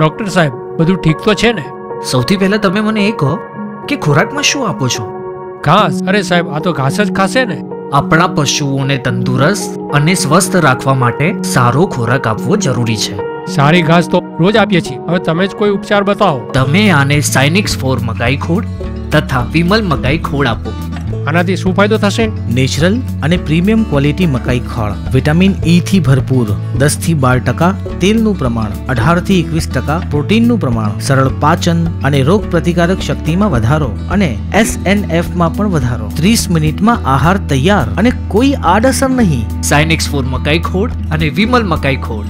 Doctor સાહેબ બધું ઠીક તો છે ને? સૌથી પહેલા તમે મને એ કહો કે ખોરાકમાં શું આપો છો? ઘાસ. અરે સાહેબ આ તો ઘાસ જ ખાશે ને. આપણા પશુઓને તંદુરસ્ત અને સ્વસ્થ રાખવા માટે સારો ખોરાક આપવો જરૂરી છે. સારી ઘાસ તો રોજ આપીએ છીએ. હવે તમે જ કોઈ ઉપચાર બતાવો. તમે આને સાયનિક્સ ફોર મકાઈ ખોળ તથા વિમલ મકાઈ ખોળ આપો. આનાથી શું ફાયદો થશે? નેચરલ અને પ્રીમિયમ ક્વોલિટી મકાઈ ખોળ વિટામિન ઈ થી ભરપૂર. દસથી બાર ટકા તેલનું પ્રમાણ. અઢારથી એકવીસ ટકા પ્રોટીનનું પ્રમાણ. સરળ પાચન અને રોગ પ્રતિકારક શક્તિમાં વધારો અને એસ એન એફમાં પણ વધારો. ત્રીસ મિનિટમાં આહાર તૈયાર અને કોઈ આડઅસર નહીં. સાયનિક્સ ફોર મકાઈ ખોળ અને વિમલ મકાઈ ખોળ.